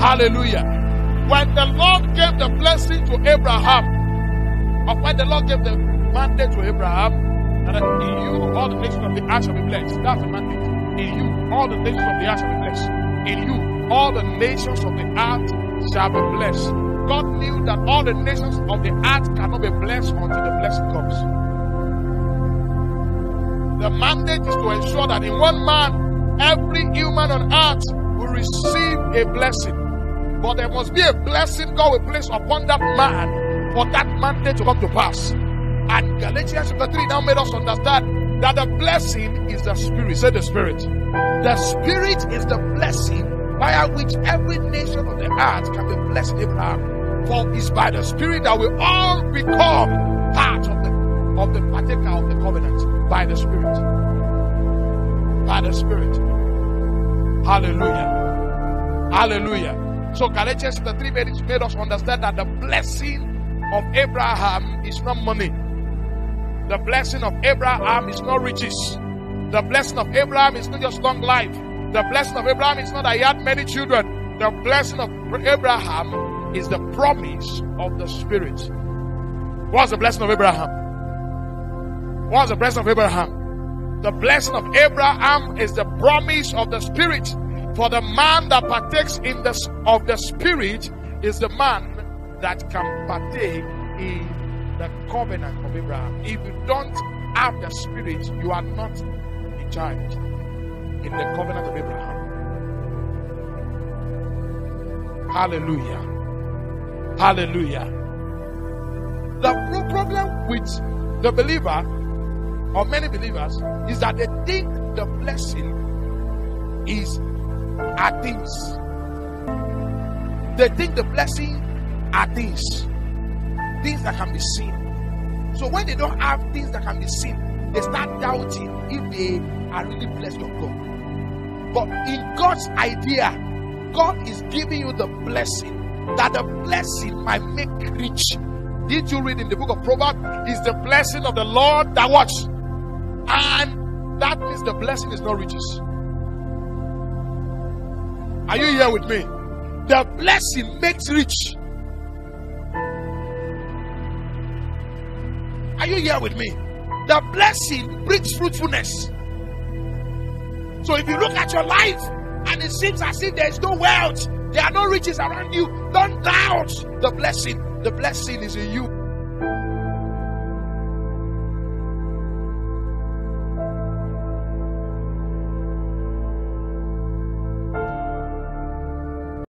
Hallelujah. When the Lord gave the blessing to Abraham, or when the Lord gave the mandate to Abraham, and in you all the nations of the earth shall be blessed. That's the mandate. In you all the nations of the earth shall be blessed. In you all the nations of the earth shall be blessed. God knew that all the nations of the earth cannot be blessed until the blessing comes. The mandate is to ensure that in one man, every human on earth will receive a blessing. But there must be a blessing God will place upon that man for that mandate to come to pass. And Galatians chapter 3 now made us understand that the blessing is the spirit. Say the spirit. The spirit is the blessing by which every nation of the earth can be blessed in Abraham. For it's by the spirit that we all become part of the of the partaker of the covenant by the spirit. By the spirit. Hallelujah. Hallelujah. So Galatians chapter 3 made, made us understand that the blessing of Abraham is not money. The blessing of Abraham is not riches. The blessing of Abraham is not just long life. The blessing of Abraham is not that he had many children. The blessing of Abraham is the promise of the Spirit. What's the blessing of Abraham? What's the blessing of Abraham? The blessing of Abraham is the promise of the Spirit. For the man that partakes in the of the Spirit is the man that can partake in the covenant of Abraham. If you don't have the Spirit, you are not a child in the covenant of Abraham. Hallelujah. Hallelujah. The problem with the believer or many believers is that they think the blessing is are things. They think the blessing are things, things that can be seen. So when they don't have things that can be seen, they start doubting if they are really blessed of God. But in God's idea, God is giving you the blessing that the blessing might make rich. Did you read in the book of Proverbs? Is the blessing of the Lord that what? And that means the blessing is not riches. Are you here with me? The blessing makes rich. Are you here with me? The blessing brings fruitfulness. So if you look at your life and it seems as if there's no wealth, there are no riches around you, don't doubt the blessing. The blessing is in you.